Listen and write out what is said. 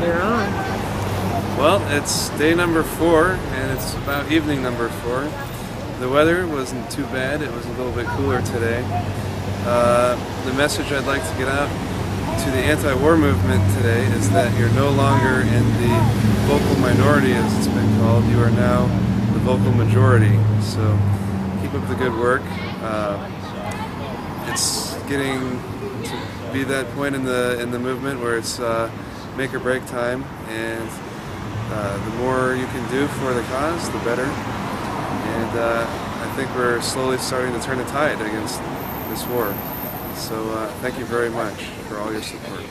You're on. Well, it's day number four, and it's about evening number four. The weather wasn't too bad, it was a little bit cooler today. Uh, the message I'd like to get out to the anti war movement today is that you're no longer in the vocal minority, as it's been called. You are now the vocal majority. So keep up the good work. Uh, it's getting be that point in the in the movement where it's uh, make or break time, and uh, the more you can do for the cause, the better. And uh, I think we're slowly starting to turn the tide against this war. So uh, thank you very much for all your support.